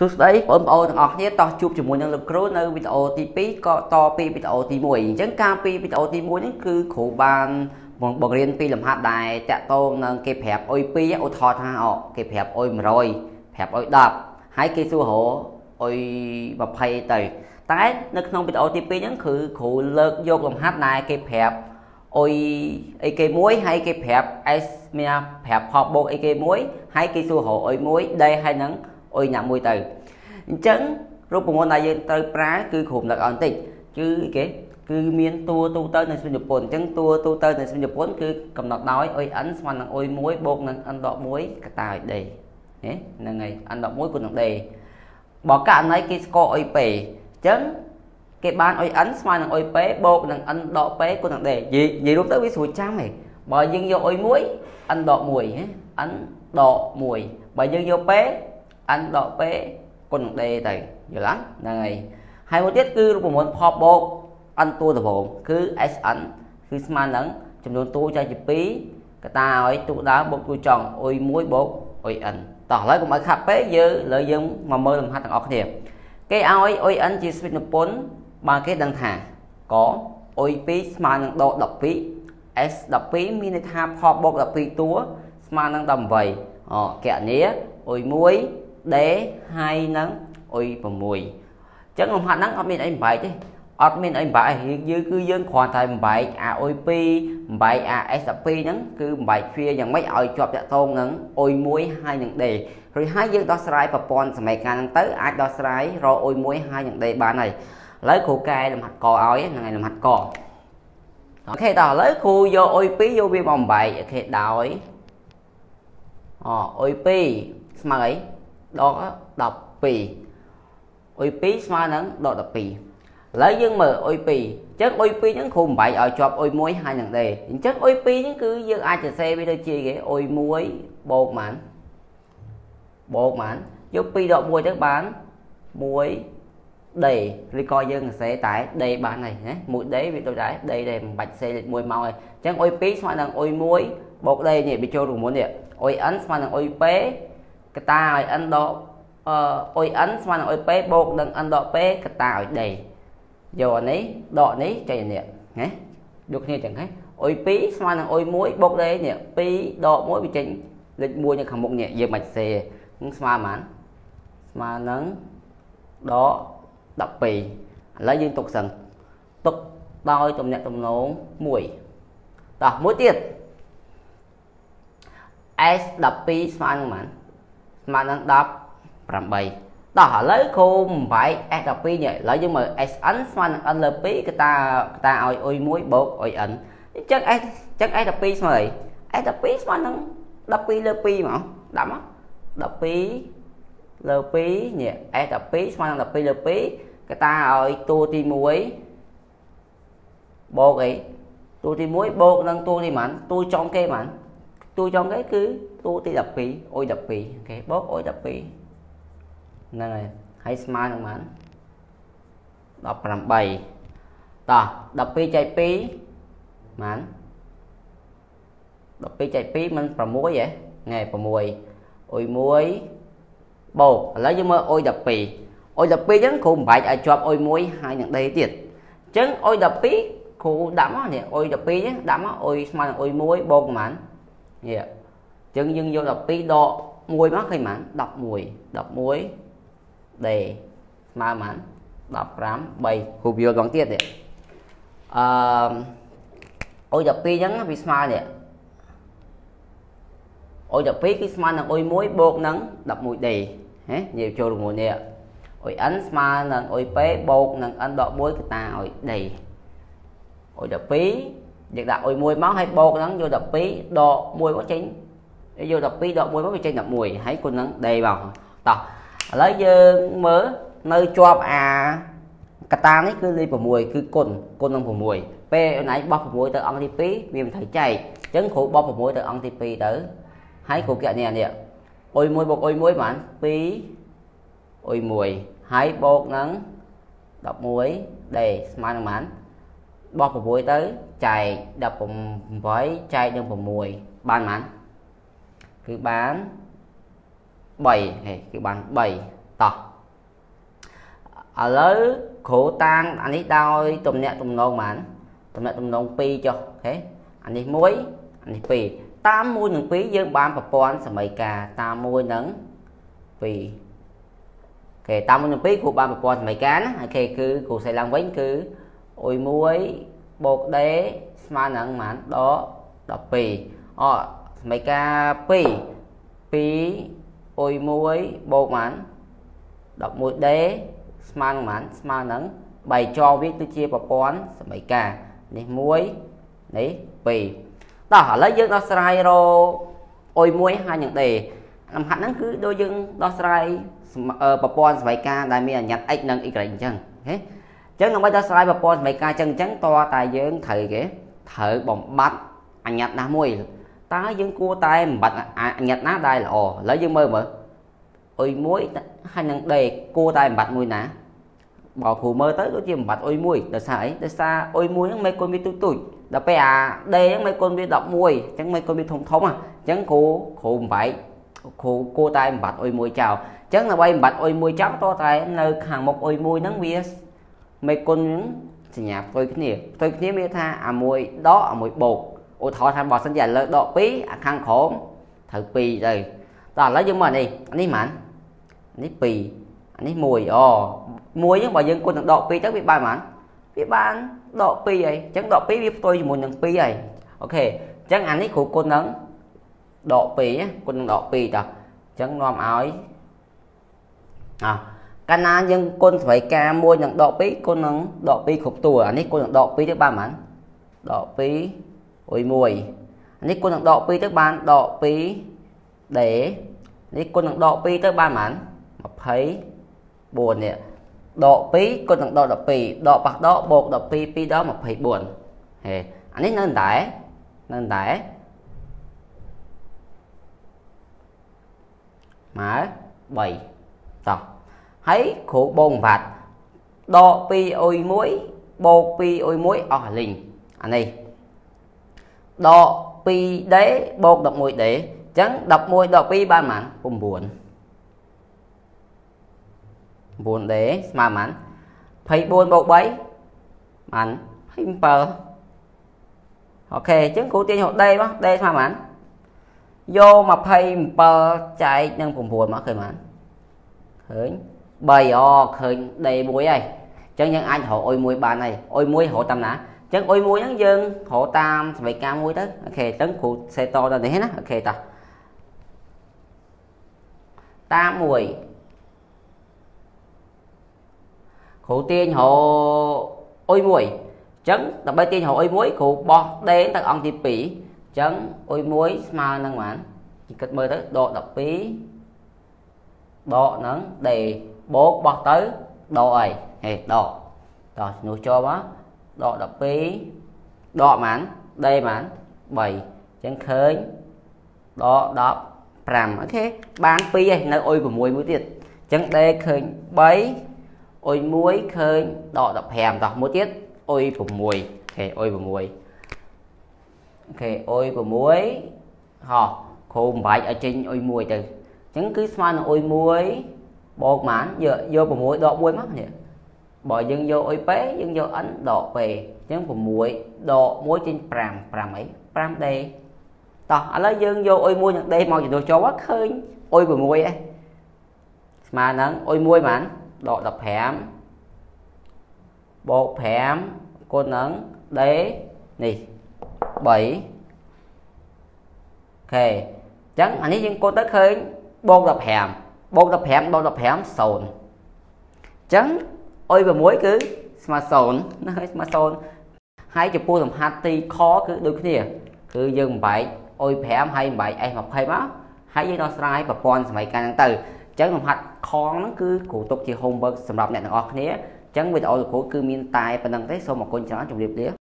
សួស្តីបងប្អូនទាំងអស់គ្នាតោះជួបជាមួយនឹងលោកគ្រូនៅវីដេអូទី2ក៏តពីវីដេអូទី1អញ្ចឹងការពីវីដេអូទី1នេះគឺគ្រូបានបង្រៀនពីលំហាត់ដែរតាក់ទងនឹងគេប្រាប់អុយ2ឧទាហរណ៍ថាអគេប្រាប់អុយ100ប្រាប់អុយ10ហើយគេសួររអុយ20ទៅតែនៅក្នុងវីដេអូទី2ហ្នឹងគឺគ្រូលើកយកលំហាត់ដែរគេប្រាប់អុយអីគេមួយហើយគេប្រាប់ S មានប្រាប់ផបបូកអីគេមួយហើយគេសួររអុយមួយដែរហើយនឹង អុយណាមួយទៅអញ្ចឹងរូបមន្តដែលយើងត្រូវប្រើគឺក្រុមលឹកឲ្យបន្តិចគឺគេគឺមានតួទូទៅនៅស្វែងជប៉ុនអញ្ចឹងតួទូទៅនៅស្វែងជប៉ុនគឺកំណត់ដោយអុយ n ស្មើនឹងអុយ1បូកនឹង n ដក1កតាឲ្យ d ហ្នឹងហើយ n ដក1គុណនឹង d បើករណីគេស្គាល់អុយពេអញ្ចឹងគេបានអុយ n ស្មើនឹងអុយពេបូកនឹង n ដកពេគុណនឹង d និយាយនិយាយរួមទៅវាស្រួលចាំហ៎បើយើងយកអុយ1 n ដក1 n ដក1បើយើងយកពេ n ដកពេគុណនឹង d ទៅយល់ហ្នឹងហើយហើយមួយទៀតគឺរូបមន្តផបបូក n តួដំបូងគឺ sn គឺស្មើនឹងចំនួនតួចែកជា2កតាឲ្យតួដើមបូកតួចុងអុយ1បូកអុយ n តោះឥឡូវកុំឲ្យខាត់ពេកយើងលើយើងមកមើលលំហាត់ទាំងអស់គ្នាគេឲ្យអុយ n ជាស្វេតនិពន្ធបើគេដឹងថាកអុយ2ស្មើនឹងដក12 s 12មានន័យថាផបបូក12តួស្មើនឹង18អូកណនីអុយ1 d ហើយនឹងអុយ6អញ្ចឹងលំហាត់ហ្នឹងអត់មានអីបំបែកទេអត់មានអីបំបែកយើងគឺយើងគ្រាន់តែបំបែកអាអុយ2បំបែកអា S12 ហ្នឹងគឺបំបែកវាយ៉ាងម៉េចឲ្យជាប់តាក់ទងនឹងអុយ1ហើយនឹង D រួចហើយយើងដោះស្រាយប្រព័ន្ធសមីការហ្នឹងទៅអាចដោះស្រាយរកអុយ1ហើយនឹង D បានហើយឥឡូវគ្រូកែលំហាត់កឲ្យហ្នឹងហើយលំហាត់កអូខេតោះឥឡូវគ្រូយកអុយ2យកវាមកបំបែកអូខេដោយអូអុយ2ស្មើអី ដក12អុយ2ស្មើនឹងដក12ឥឡូវយើងមើលអុយ2អញ្ចឹងអុយ2ហ្នឹងគ្រូបំបែកឲ្យជាប់អុយ1ហើយនឹងដេអញ្ចឹងអុយ2ហ្នឹងគឺយើងអាចសរសេរវាទៅជាគេអុយ1បូកប៉ុន្មានបូកប៉ុន្មានយក2ដក1ទៅបាន1ដេឬក៏យើងសរសេរតែដេបានហើយណា1ដេវាដូចដែរដេដែរមិនបាច់សេលេខ1មកហើយអញ្ចឹងអុយ2ស្មើនឹងអុយ1បូកដេនេះវាចូលរួមមុននេះអុយ n ស្មើនឹងអុយ p កតាឲ្យ n ដកអុយ n ស្មើនឹងអុយ p បូកនឹង n ដក p កតាឲ្យ d យកអានេះដកនេះចេញអានេះណាដូចគ្នាចឹងហ៎អុយ2ស្មើនឹងអុយ1បូក d នេះ2ដក1វាចេញលេខ1នៅខាងមុខនេះយើងមិនសេនឹងស្មើប៉ុន្មានស្មើនឹងដក12ឥឡូវយើងទុកសិនទុកដោយទំនាក់ទំនង1តោះមួយទៀត S12 ស្មើនឹងប៉ុន្មាន ស្មើនឹង10 8តោះឥឡូវគ្រូបំបែក S12 នេះឥឡូវយើងមើល SN ស្មើនឹង N លើ2គឺតាតាឲ្យអុយ1បូកអុយ N អញ្ចឹង S អញ្ចឹង S12 ស្មើអី S12 ស្មើនឹង12លើ2មកដាក់មក12លើ2នេះ S12 ស្មើនឹង12លើ2កតាឲ្យតួទី1បូកអីតួទី1បូកនឹងតួទីប៉ុន្មានតួចំគេប៉ុន្មាន តួចំគេគឺតួទី12អុយ12អូខេបូកអុយ12ហ្នឹងហើយហើយស្មើនឹងប៉ុន្មាន18តោះ12ចែក2ប៉ុន្មាន12ចែក2មិន6ហ៎ថ្ងៃ6អុយ1បូកឥឡូវយើងមើលអុយ12អុយ12អញ្ចឹងគ្រូបំបែកឲ្យជាប់អុយ1ហើយនឹងដេទៀតអញ្ចឹងអុយ12គ្រូដាក់មកនេះអុយ12នេះដាក់មកអុយស្មើនឹងអុយ1បូកប៉ុន្មាន នេះអញ្ចឹងយើងយក12ដក1មកឃើញប៉ុន្មាន11 11ដេស្មើប៉ុន្មាន15 3គ្រូយល់បងទៀតនេះអឺអុយ12អញ្ចឹងវាស្មើនេះអុយ12គឺស្មើនឹងអុយ1បូកនឹង 11D ហ៎និយាយចូលជាមួយនេះអុយ n ស្មើនឹងអុយ p បូកនឹង n ដក1គឺតាអុយ d អុយ12 យើងដាក់អុយ1មកហើយបូកហ្នឹងយក12ដក1មកចេញយក12ដក1មកវាចេញ11ហើយគុណនឹង d មកតោះឥឡូវយើងមើលនៅជាប់អាកតានេះគឺលេខ6គឺគុណគុណនឹង6ពេលអូនឯងបោះ6ទៅអង្គទី2វាមិនត្រូវចែកអញ្ចឹងគ្រូបោះ6ទៅអង្គទី2ទៅហើយគ្រូកាក់នេះនេះអុយ1បូកអុយ1ប្រហែល2អុយ1ហើយបូកនឹង11ដេស្មើនឹងប៉ុន្មាន បោះ6ទៅចែក18ចែកនឹង6បានប៉ុន្មានគឺបាន3ហេគឺបាន3តោះឥឡូវគ្រូតាំងអានេះដោយទំនាក់ទំនងបានទំនាក់ទំនង2ចុះអូខេអានេះ1អានេះ2តាម1និង2យើងបានប្រព័ន្ធសមីការតាម1និង2អូខេតាម1និង2គ្រូបានប្រព័ន្ធសមីការណាអូខេគឺគ្រូសេឡើងវិញគឺ អុយ1បូកដេស្មើនឹងប៉ុន្មានដ12អសមីការ2 2អុយ1បូកប៉ុន្មាន 11D ស្មើនឹងប៉ុន្មានស្មើនឹង3ចវាគឺជាប្រព័ន្ធសមីការនេះ1នេះ2តោះឥឡូវយើងដោះស្រាយរអុយ1ហើយនឹង D លំហាត់ហ្នឹងគឺដូចយើងដោះស្រាយប្រព័ន្ធសមីការដែលមានអញ្ញត្តិ x និង y អញ្ចឹងអូខេ អញ្ចឹងដើម្បីដោះស្រាយប្រព័ន្ធសមីការអញ្ចឹងអញ្ចឹងតើតែយើងត្រូវគេត្រូវបំបត្តិអញ្ញត្តិណាមួយតើយើងគួរតែបំបត្តិអញ្ញត្តិណាដែលល្អឥឡូវយើងមើលមើលអុយមួយហើយនឹងដេកគួរតែបំបត្តិមួយណាបើគ្រូមើលទៅដូចជាបំបត្តិអុយមួយដោយសារអីដោយសារអុយមួយហ្នឹងមេគុណវាទូចទូចដល់ពេលអាដេហ្នឹងមេគុណវា11អញ្ចឹងមេគុណវាធំធំអញ្ចឹងគ្រូគ្រូបំបែកគ្រូគួរតែបំបត្តិអុយមួយចោលអញ្ចឹងដើម្បីបំបត្តិអុយមួយចោលតតែនៅខាងមុខអុយមួយហ្នឹងវា មេគុណសញ្ញាផ្ទុយគ្នាផ្ទុយគ្នាមានថាអាមួយដកអាមួយបូកឧទាហរណ៍ថាបើសិនជាឥឡូវដក2អាខាងក្រោមត្រូវ2ទៅតោះឥឡូវយើងមើលនេះនេះហ្មងនេះ2អានេះ1អូ1ហ្នឹងបើយើងគុណនឹងដក2ទៅវាបានប៉ុន្មានវាបានដក2ហើយអញ្ចឹងដក2វាផ្ទុយជាមួយនឹង2ហើយអូខេអញ្ចឹងអានេះគ្រូគុណនឹងដក2គុណនឹងដក2តោះអញ្ចឹងនាំឲ្យអោះ កាលណាយើងគុណស្វ័យការ1នឹងដក2គុណនឹងដក2គ្រប់តួអានេះគុណនឹងដក2ទៅបានប៉ុន្មានដក2អុយ1អានេះគុណនឹងដក2ទៅបានដក2ដេនេះគុណនឹងដក2ទៅបានប៉ុន្មាន24នេះដក2គុណនឹងដក12ដកប៉ះដកបូក12 2ដក24ហេអានេះនៅតែនៅតែមក3តោះ ហើយគ្រូបងវត្តដក2អុយ1បូក2អុយ1អស់លីងអានេះដក 2D បូក 11D អញ្ចឹង11ដក2បានប៉ុន្មាន9 9D ស្មើប៉ុន្មាន24បូក3បាន27អូខេអញ្ចឹងគ្រូទាញរក D មក D ស្មើប៉ុន្មានយក27ចែកនឹង9មកឃើញប៉ុន្មានឃើញ 3អឃើញ D មួយហើយអញ្ចឹងយើងអាចរកអុយមួយបានហើយអុយមួយរកតាមណាអញ្ចឹងអុយមួយហ្នឹងយើងរកតាមសមីការមួយទៅអូខេអញ្ចឹងគ្រូសេតដល់នេះណាអូខេតោះតាមមួយគ្រូទាញរអុយមួយអញ្ចឹងដើម្បីទាញរអុយមួយគ្រូបោះដេទៅអង្គទី2អញ្ចឹងអុយមួយស្មើនឹងប៉ុន្មានគិតមើលទៅដក12ដកនឹងដេ បូកបោះទៅដកអីហេដកតោះជំនួសចូលមកដក12ដកប៉ុន្មានដេប៉ុន្មាន3អញ្ចឹងឃើញដក15 OK បាន2ហើយនៅ U6 មួយទៀតអញ្ចឹងដេឃើញ3 U1 ឃើញដក15តោះមួយទៀត U6 OK U6 OK U6 ហោះគ្រូបំបែកឲ្យចេញ U1 ទៅអញ្ចឹងគឺស្មើនឹង U1 បូកប៉ុន្មានយកយក6ដក1មកនេះបើយើងយកអុយពេយើងយក n ដកពេអញ្ចឹង6ដក1ចេញ5 5អី 5D តោះឥឡូវយើងយកអុយ1នឹង D មកជំនួសចូលឃើញអុយ6ឯងស្មើនឹងអុយ1ប៉ុន្មានដក15បូក5គុណនឹង D នេះ3អូខេអញ្ចឹងអានេះយើងគុណទៅឃើញបូក15 បូក15បូក15 0អញ្ចឹងអុយ6គឺស្មើ0ណាហើយស្មើ0ហើយចំពោះសំហាត់ទីខគឺដូចគ្នា គឺយើងបំបែកអុយ5ហើយបំបែក S 20មកហើយយើងដោះស្រាយប្រព័ន្ធសមីការហ្នឹងទៅចឹងលំហាត់ខងហ្នឹងគឺគ្រូទុកជា homework សម្រាប់អ្នកទាំងអស់គ្នាអញ្ចឹងវីដេអូលោកគ្រូគឺមានតែប៉ុណ្្នឹងទេសូមអរគុណច្រើនជម្រាបលា